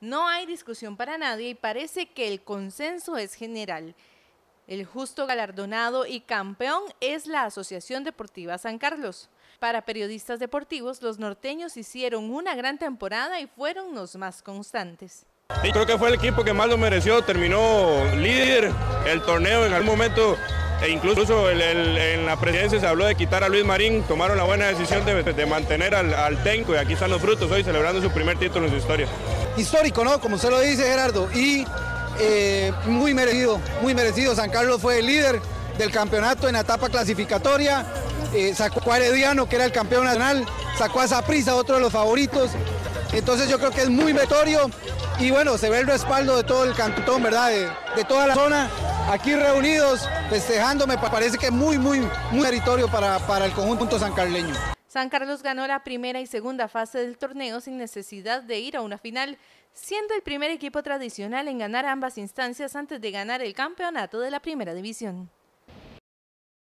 No hay discusión para nadie y parece que el consenso es general. El justo galardonado y campeón es la Asociación Deportiva San Carlos. Para periodistas deportivos, los norteños hicieron una gran temporada y fueron los más constantes. Creo que fue el equipo que más lo mereció, terminó líder el torneo en algún momento e incluso en la presidencia se habló de quitar a Luis Marín, tomaron la buena decisión de, mantener al, al técnico y aquí están los frutos hoy celebrando su primer título en su historia histórico, ¿no? Como usted lo dice, Gerardo. Y eh, muy merecido, muy merecido. San Carlos fue el líder del campeonato en la etapa clasificatoria. Eh, sacó a Herediano, que era el campeón nacional, sacó a Zaprisa, otro de los favoritos. Entonces yo creo que es muy metorio y bueno, se ve el respaldo de todo el cantón, ¿verdad? De, toda la zona, aquí reunidos, festejando, me parece que es muy, muy, muy meritorio para, para el conjunto sancarleño. San Carlos ganó la primera y segunda fase del torneo sin necesidad de ir a una final, siendo el primer equipo tradicional en ganar ambas instancias antes de ganar el campeonato de la primera división.